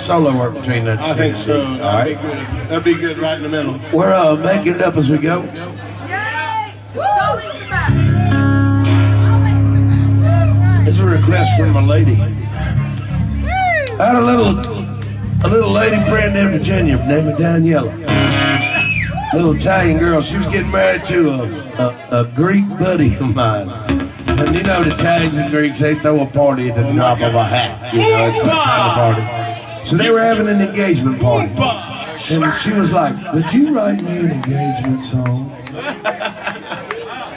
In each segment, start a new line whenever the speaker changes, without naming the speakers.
solo work between that
I think so.
All
That'd
right.
be good. That'd be good right in the middle.
We're uh, making it up as we go. It's a request from a lady. I had a little, a little lady friend in Virginia named Daniella. Little Italian girl. She was getting married to a, a, a Greek buddy of mine. And you know the Italians and Greeks, they throw a party at the drop of a hat. You know, it's that kind of party. So they were having an engagement party. And she was like, Would you write me an engagement song?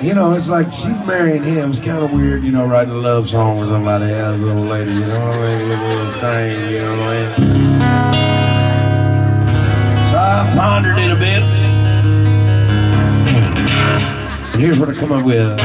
You know, it's like she's marrying him. It's kind of weird, you know, writing a love song for somebody else, little lady, you know what I mean? Little strange, you know what I mean? So I pondered it a bit. And here's what I come up with.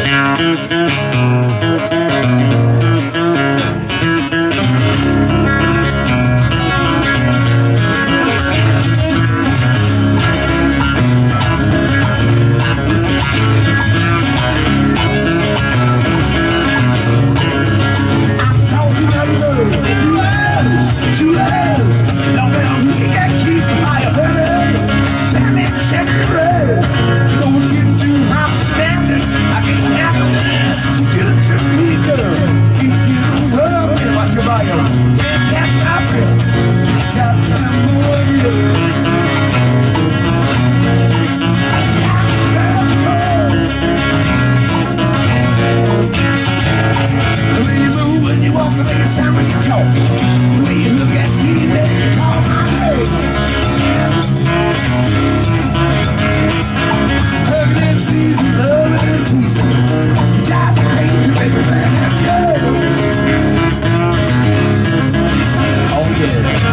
Oh,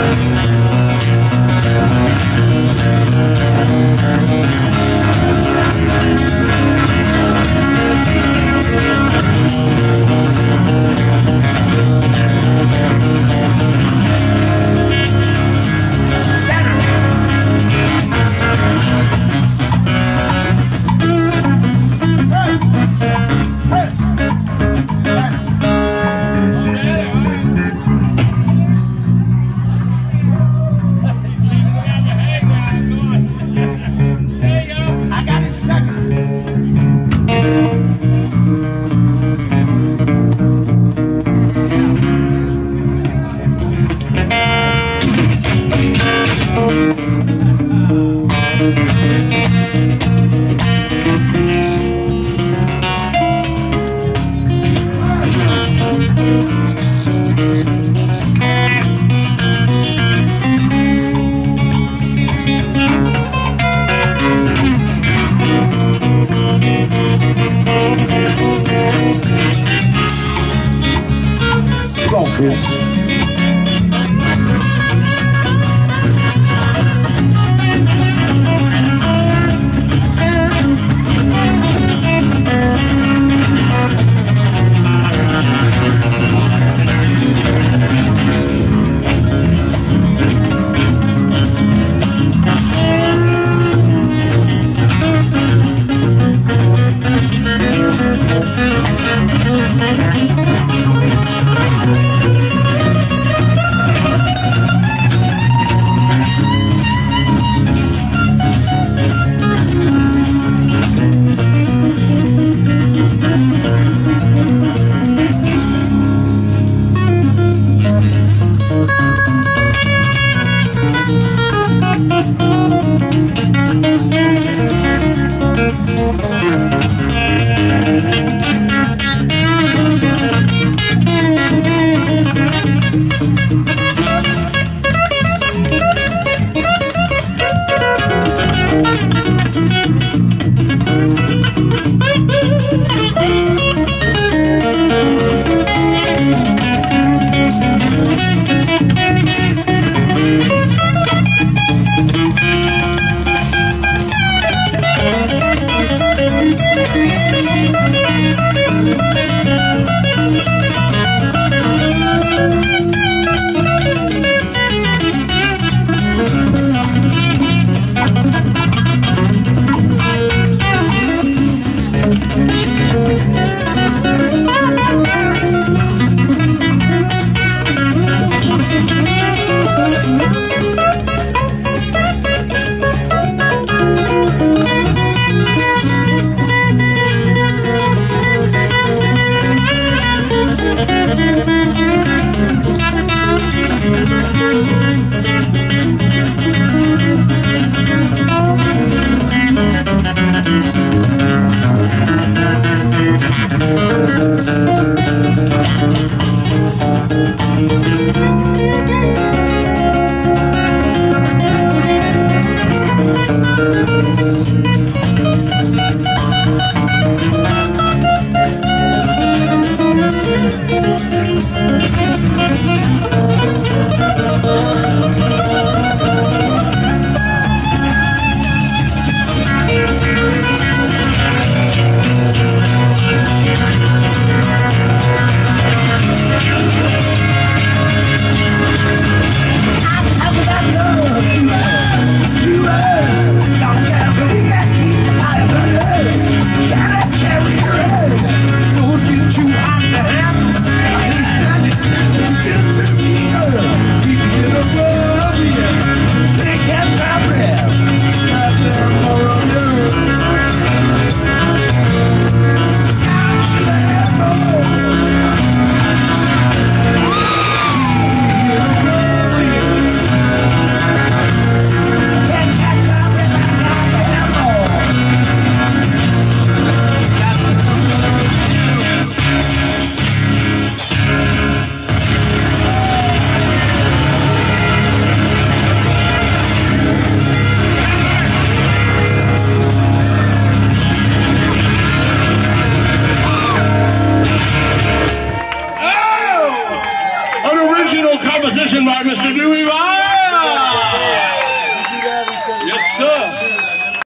preço